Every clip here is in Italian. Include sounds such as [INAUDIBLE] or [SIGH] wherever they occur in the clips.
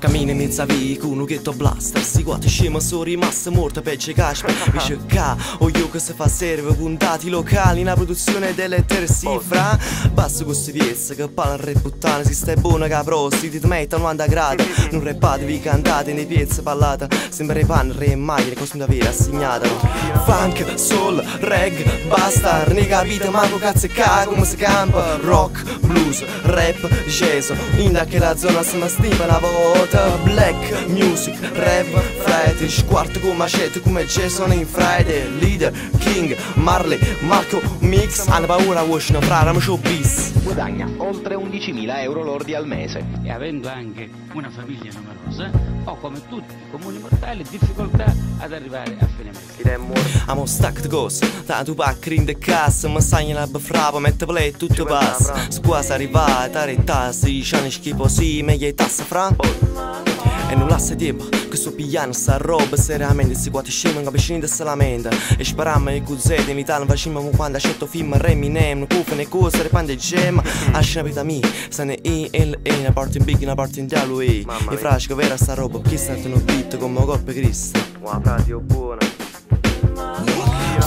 Cammina in mezzo a via con un lunghetto blaster. Si guarda scema sono rimasto morto peggio Casper [LAUGHS] Dice ca, o io che si fa serve con dati locali Una produzione delle fra Basso queste piezze che parla re puttana Si stai buona che prosti ti mettono 90 gradi Non repatevi cantate nei piezze ballate Sembra i panni, re e maglie, cose da vera assegnata. Funk, soul, reg, basta Ne capite manco cazzo e ca come si campa? Rock, blues, rap, jazz. In che la zona si stima una volta Black, music, rap, fetish Quarto come macete come Jason in Friday Leader, King, Marley, Marco, Mix Hanno paura, voce, frara, ma bis Guadagna oltre 11.000 euro lordi al mese. E avendo anche una famiglia numerosa Ho come tutti i comuni mortali difficoltà ad arrivare a fine mese. Amo stack the ghost, tanto pacchi in the cassa Ma sai la befrapa, mette play tutto passa Squasa arrivata, si c'hanno schifo, sì, meglio i tasse fra. E non lascia tempo che sto pigliando sta roba seriamente Si quattro scemi che vicini se lamenta. E sparammo i cuzzeti in Italia facciamo quando a certo film Reminem, cufe ne cose, repande gemma A scena vita se ne in e e Una parte in big, una parte in giallo e frasco vera sta roba, chi sta in un beat come corpo Cristo. Wow, pratica buona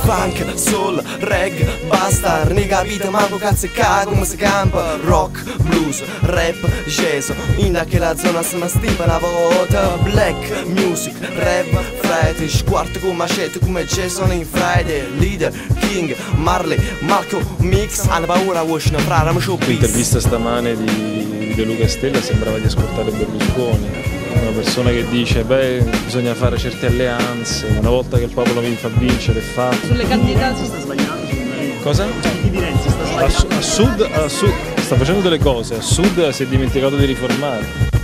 Funk, soul, reg, basta Ne capite manco cazzo e ca come si campa? Rock, blues, rap, jazz In che la zona si stipa una volta. Black, music, rap, fetish Quarto come macete come Jason in Friday. Leader, King, Marley, Marco, Mix Hanno paura voce, una frara, ma c'ho L'intervista stamane di De Luca Stella sembrava di ascoltare Berlusconi una persona che dice beh bisogna fare certe alleanze, una volta che il popolo vi fa vincere fa. Sulle candidature sta sbagliando. Cosa? Di Renzi sta sbagliando. A, a, sud, a sud sta facendo delle cose, a sud si è dimenticato di riformare.